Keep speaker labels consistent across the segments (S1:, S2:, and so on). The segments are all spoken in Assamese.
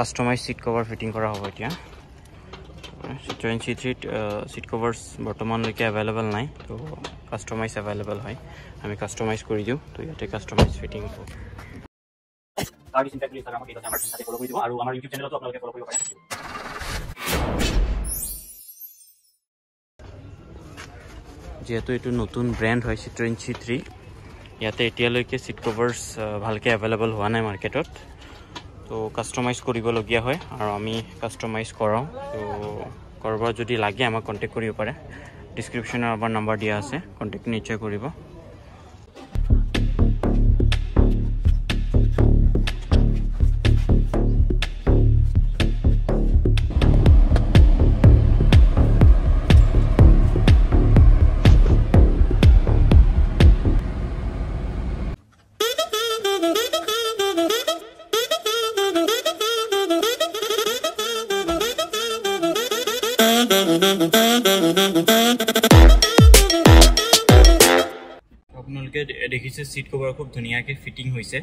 S1: কাষ্টমাইজ ছিট কভাৰ ফিটিং কৰা হ'ব এতিয়া। চিট্ৰইন চি থ্ৰীত ছিট কভাৰ্ছ বৰ্তমানলৈকে এভেইলেবল নাই তো কাষ্টমাইজ এভেইলেবল হয়। আমি কাষ্টমাইজ কৰি দিওঁ তো ইয়াতে কাষ্টমাইজ ফিটিং হ'ব।
S2: আৰু আমাৰ ইউটিউব চেনেলতো আপোনালোকে ফ'ল' কৰিব পাৰে।
S1: যিহেতু এইটো নতুন ব্ৰেণ্ড হয় চিট্ৰইন চি থ্ৰী ইয়াতে এতিয়ালৈকে ছিট কভাৰ্ছ ভালকৈ এভেইলেবল হোৱা নাই মাৰ্কেটত তো কাষ্টমাইজ কৰিবলগীয়া হয় আৰু আমি কাষ্টমাইজ কৰাওঁ। তো কাৰোবাৰ যদি লাগে আমাক কণ্টেক্ট কৰিব পাৰে। ডিছক্ৰিপশ্যনত আমাৰ নাম্বাৰ দিয়া আছে। কণ্টেক্ট নিশ্চয় কৰিব। আপোনালোকে দেখিছে ছিট কভাৰ খুব ধুনীয়াকৈ ফিটিং হৈছে।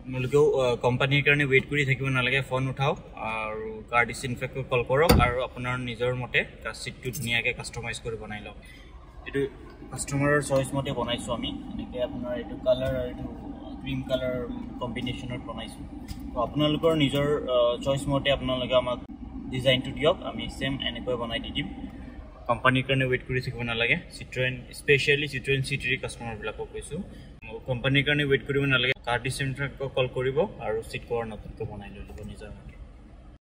S1: আপোনালোকেও কোম্পানীৰ কাৰণে ৱেইট কৰি থাকিব নালাগে ফোন উঠাওক আৰু কাৰ ডিছইনফেক্টক কল কৰক আৰু আপোনাৰ নিজৰ মতে ছিটটো ধুনীয়াকৈ কাষ্টমাইজ কৰি বনাই লওক। এইটো কাষ্টমাৰৰ চইচ মতে বনাইছোঁ আমি। এনেকৈ আপোনাৰ এইটো কালাৰ আৰু এইটো ক্ৰীম কালাৰ কম্বিনেশ্যনত বনাইছোঁ। তো আপোনালোকৰ নিজৰ চইচ মতে আপোনালোকে আমাক ডিজাইনটো দিয়ক আমি ছেম এনেকৈ বনাই দি দিম। কোম্পানীৰ কাৰণে ৱেইট কৰি থাকিব নালাগে। Citroen specially Citroen C three কাষ্টমাৰবিলাকক কৈছোঁ। কোম্পানীৰ কাৰণে ৱেইট কৰিব নালাগে। কাৰ ডিচেণ্ট্ৰাকক কল কৰিব আৰু চিট কভাৰ নতুনকৈ বনাই লৈ ল'ব নিজৰ